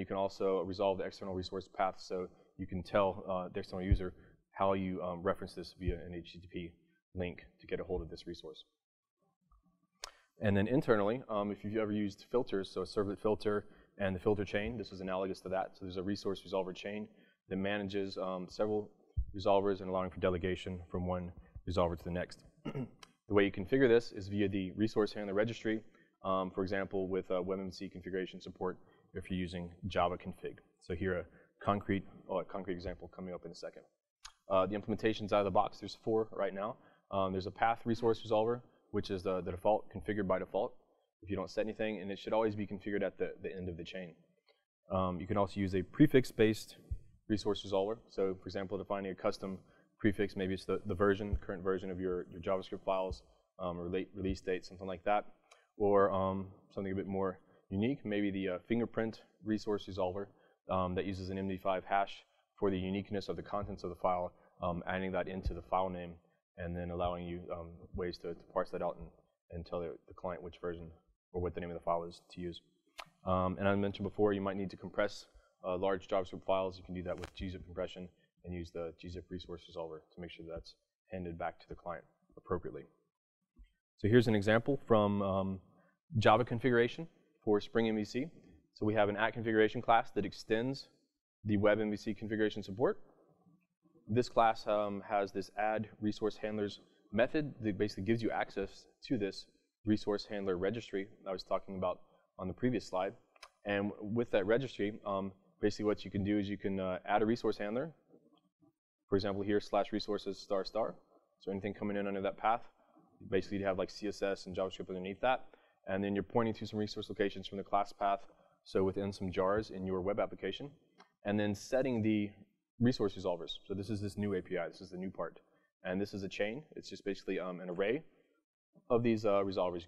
you can also resolve the external resource path so you can tell uh, the external user how you um, reference this via an HTTP link to get a hold of this resource. And then internally, um, if you've ever used filters, so a servlet filter and the filter chain, this is analogous to that. So there's a resource resolver chain that manages um, several resolvers and allowing for delegation from one resolver to the next. the way you configure this is via the resource handler registry, um, for example, with uh, WebMVC configuration support if you're using Java config. So here a concrete, oh, a concrete example coming up in a second. Uh, the implementations out of the box, there's four right now. Um, there's a path resource resolver, which is the, the default, configured by default if you don't set anything, and it should always be configured at the, the end of the chain. Um, you can also use a prefix-based resource resolver. So for example, defining a custom prefix, maybe it's the, the version, current version of your, your JavaScript files, um, or late release date, something like that. Or um, something a bit more unique, maybe the uh, fingerprint resource resolver um, that uses an MD5 hash for the uniqueness of the contents of the file, um, adding that into the file name, and then allowing you um, ways to, to, parse that out and, and tell the, the, client which version or what the name of the file is to use. Um, and I mentioned before, you might need to compress uh, large JavaScript files. You can do that with gzip compression and use the gzip resource resolver to make sure that's handed back to the client appropriately. So here's an example from um, Java configuration for Spring MVC. So we have an at configuration class that extends the web MVC configuration support. This class um, has this add resource handlers method that basically gives you access to this resource handler registry I was talking about on the previous slide. And with that registry, um, basically what you can do is you can uh, add a resource handler. For example, here slash resources star star. So anything coming in under that path, basically you have like CSS and JavaScript underneath that. And then you're pointing to some resource locations from the class path, so within some jars in your web application. And then setting the resource resolvers. So this is this new API. This is the new part. And this is a chain. It's just basically um, an array of these uh, resolvers.